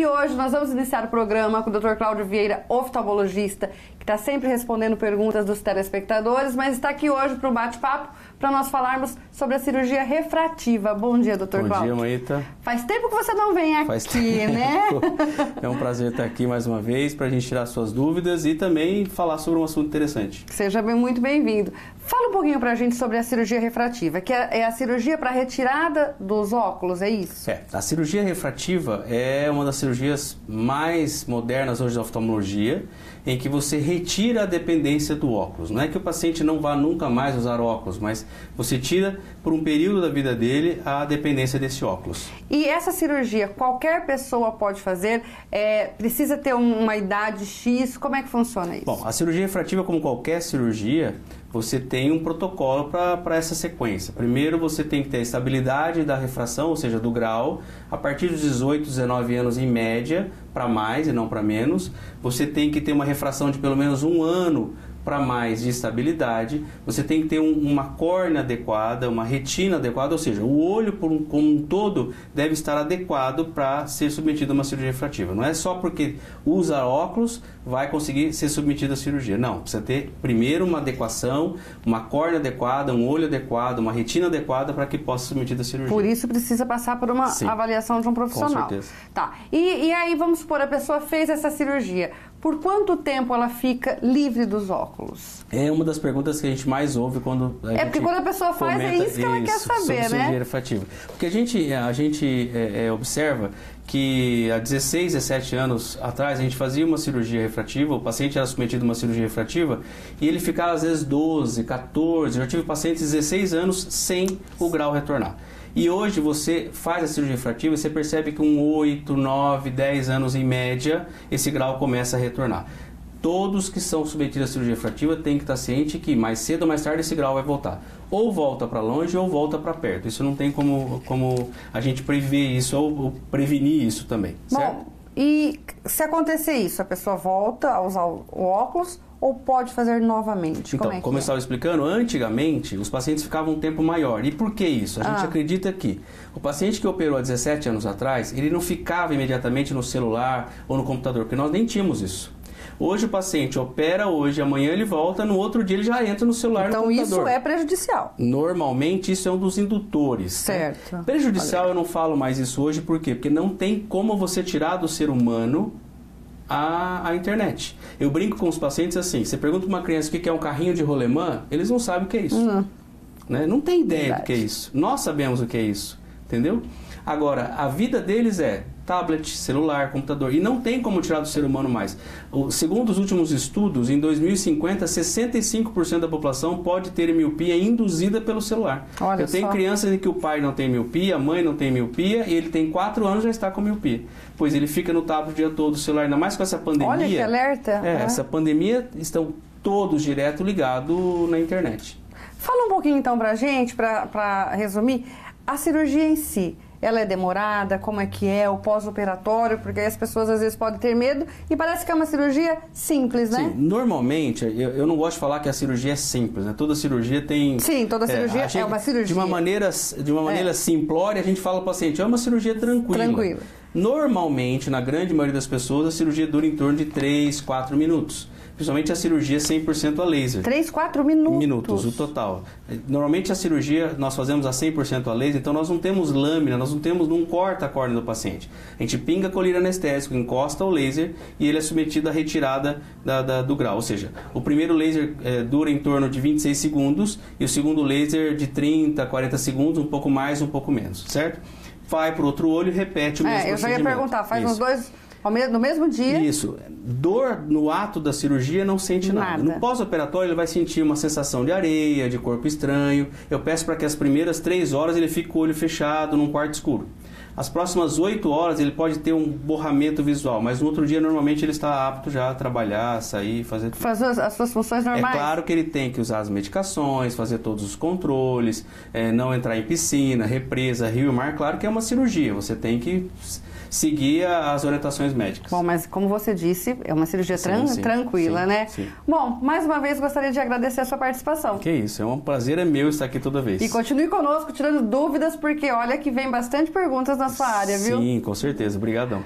E hoje nós vamos iniciar o programa com o Dr. Cláudio Vieira, oftalmologista, que está sempre respondendo perguntas dos telespectadores, mas está aqui hoje para o bate-papo para nós falarmos sobre a cirurgia refrativa. Bom dia, doutor Cláudio. Bom dia, Maíta. Faz tempo que você não vem aqui, Faz tempo. né? é um prazer estar aqui mais uma vez para a gente tirar suas dúvidas e também falar sobre um assunto interessante. Seja bem, muito bem-vindo. Fala um pouquinho para a gente sobre a cirurgia refrativa, que é a cirurgia para retirada dos óculos, é isso? É, a cirurgia refrativa é uma das cirurgias mais modernas hoje da oftalmologia, em que você retira a dependência do óculos. Não é que o paciente não vá nunca mais usar óculos, mas você tira por um período da vida dele a dependência desse óculos. E essa cirurgia qualquer pessoa pode fazer? É, precisa ter uma idade X? Como é que funciona isso? Bom, a cirurgia refrativa, como qualquer cirurgia, você tem um protocolo para essa sequência. Primeiro, você tem que ter a estabilidade da refração, ou seja, do grau, a partir dos 18, 19 anos em média, para mais e não para menos. Você tem que ter uma refração de pelo menos um ano para mais de estabilidade, você tem que ter um, uma córnea adequada, uma retina adequada, ou seja, o olho por um, como um todo deve estar adequado para ser submetido a uma cirurgia refrativa. Não é só porque usa óculos vai conseguir ser submetido à cirurgia. Não, precisa ter primeiro uma adequação, uma córnea adequada, um olho adequado, uma retina adequada para que possa ser submetido à cirurgia. Por isso precisa passar por uma Sim, avaliação de um profissional. Com certeza. Tá. E, e aí vamos supor a pessoa fez essa cirurgia. Por quanto tempo ela fica livre dos óculos? É uma das perguntas que a gente mais ouve quando a É porque quando a pessoa faz, é isso que ela quer saber, né? refrativa. Porque a gente, a gente é, é, observa que há 16, 17 anos atrás a gente fazia uma cirurgia refrativa, o paciente era submetido a uma cirurgia refrativa e ele ficava às vezes 12, 14, já tive pacientes 16 anos sem o grau retornar. E hoje você faz a cirurgia refrativa e você percebe que com 8, 9, 10 anos em média, esse grau começa a retornar. Todos que são submetidos à cirurgia refrativa têm que estar ciente que mais cedo ou mais tarde esse grau vai voltar. Ou volta para longe ou volta para perto. Isso não tem como, como a gente prever isso ou, ou prevenir isso também, certo? Bom, e se acontecer isso, a pessoa volta a usar o óculos ou pode fazer novamente? Então, como, é como eu é? estava explicando, antigamente os pacientes ficavam um tempo maior. E por que isso? A gente Ah. acredita que o paciente que operou há 17 anos atrás, ele não ficava imediatamente no celular ou no computador, porque nós nem tínhamos isso. Hoje o paciente opera hoje, amanhã ele volta, no outro dia ele já entra no celular Então no isso é prejudicial. Normalmente isso é um dos indutores. né? Certo. Prejudicial eu não falo mais isso hoje, por quê? Porque não tem como você tirar do ser humano a, internet. Eu brinco com os pacientes assim, você pergunta para uma criança o que é um carrinho de rolemã, eles não sabem o que é isso. Hum. Né? Não tem ideia Verdade. do que é isso. Nós sabemos o que é isso, entendeu? Agora, a vida deles é tablet, celular, computador. E não tem como tirar do ser humano mais. O, segundo os últimos estudos, em 2050, 65% da população pode ter miopia induzida pelo celular. Olha Eu tenho só. crianças em que o pai não tem miopia, a mãe não tem miopia, e ele tem 4 anos e já está com miopia. Pois ele fica no tablet o dia todo, o celular, ainda mais com essa pandemia. Olha que alerta. É, né? essa pandemia estão todos direto ligados na internet. Fala um pouquinho então pra gente, pra resumir, a cirurgia em si. Ela é demorada? Como é que é? O pós-operatório? Porque aí as pessoas às vezes podem ter medo e parece que é uma cirurgia simples, né? Sim, normalmente, eu, eu não gosto de falar que a cirurgia é simples, né? Toda cirurgia tem... Sim, toda cirurgia a gente- é uma cirurgia. De uma maneira, de uma maneira É. simplória, a gente fala ao paciente, é uma cirurgia tranquila. Tranquila. Normalmente, na grande maioria das pessoas, a cirurgia dura em torno de 3, 4 minutos. Principalmente a cirurgia 100% a laser. Três, quatro minutos. Minutos, o total. Normalmente a cirurgia nós fazemos a 100% a laser, então nós não temos lâmina, nós não temos, não corta a córnea do paciente. A gente pinga colírio anestésico, encosta o laser e ele é submetido à retirada da- da- do grau. Ou seja, o primeiro laser eh, dura em torno de 26 segundos e o segundo laser de 30, 40 segundos, um pouco mais, um pouco menos, certo? Vai para o outro olho e repete o mesmo É, eu já ia procedimento. perguntar, faz Isso. uns dois no mesmo dia? Isso. Dor no ato da cirurgia não sente nada. Nada. No pós-operatório ele vai sentir uma sensação de areia, de corpo estranho. Eu peço para que as primeiras três horas ele fique com o olho fechado num quarto escuro. As próximas oito horas ele pode ter um borramento visual, mas no outro dia normalmente ele está apto já a trabalhar, sair, fazer tudo. Fazer as, as suas funções É normais? claro que ele tem que usar as medicações, fazer todos os controles, é, não entrar em piscina, represa, rio e mar. Claro que é uma cirurgia, você tem que seguir as orientações médicas. Bom, mas como você disse, é uma cirurgia Sim, tran- sim, tranquila, sim, né? Bom, mais uma vez gostaria de agradecer a sua participação. Que isso, é um prazer é meu estar aqui toda vez. E continue conosco tirando dúvidas, porque olha que vem bastante perguntas na sua área, viu? Sim, com certeza. Obrigadão.